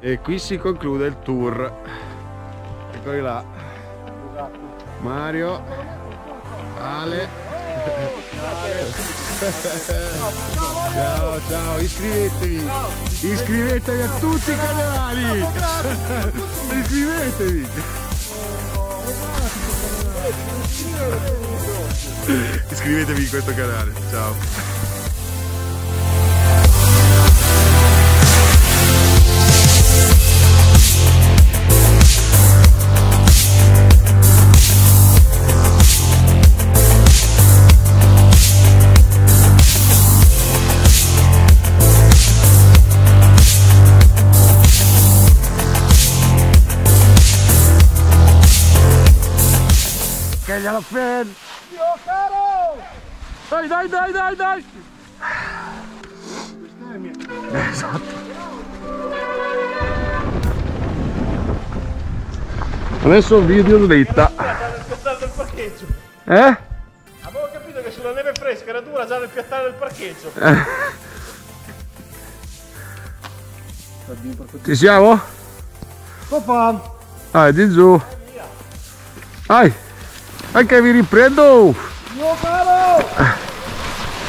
E qui si conclude il tour. Eccoli là. Mario. Ale. Ciao ciao, iscrivetevi. Iscrivetevi a tutti i canali. Iscrivetevi. Iscrivetevi in questo canale. Ciao. Che gliela prendi! Mio caro! Dai, dai, dai, dai, dai! Esatto. Adesso video parcheggio. Eh? Avevo capito che sulla neve fresca era dura già nel piattare del parcheggio. Ci siamo? Papà! Dai, di giù. Dai! Anche vi riprendo! Mio caro!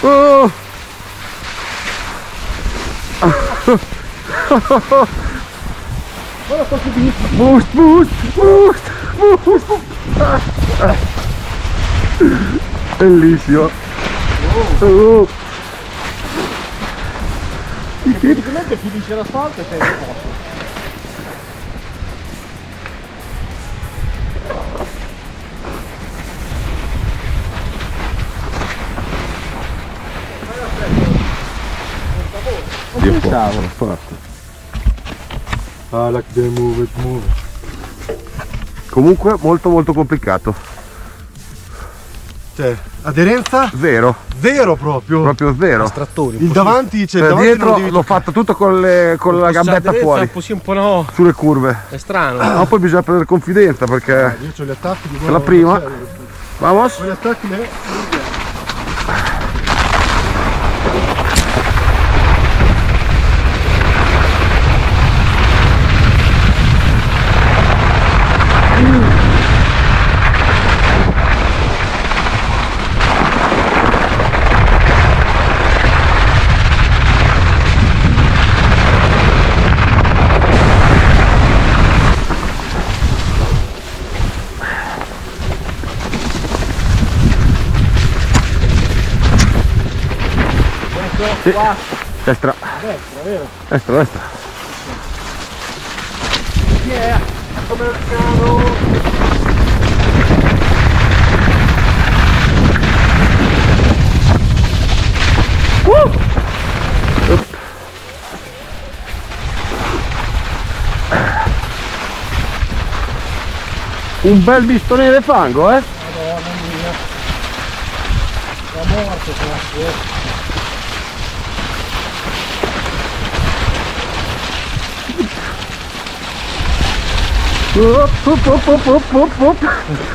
Oh! Sto subito! Boost, boost, boost, boost! Bellissimo! Oh. Praticamente finisce l'asfalto e sei in posto. Dio cavolo, forte. I like they move it, move it. Comunque molto molto complicato. Cioè, aderenza Zero, zero proprio. proprio zero. Trattori. Il davanti, cioè, il Per davanti dietro devi l'ho fatto tutto con, le- con la gambetta fuori, Così un po' no, sulle curve. è strano. Ma poi bisogna prendere confidenza perché... Io ho gli attacchi di la prima. Vamos? Gli attacchi ne... Sì. Destra. Destra, destra. Uh! Up. Un bel misto neve e fango, eh? La morte, cazzo. Hop, hop, hop, hop, hop, hop,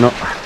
non.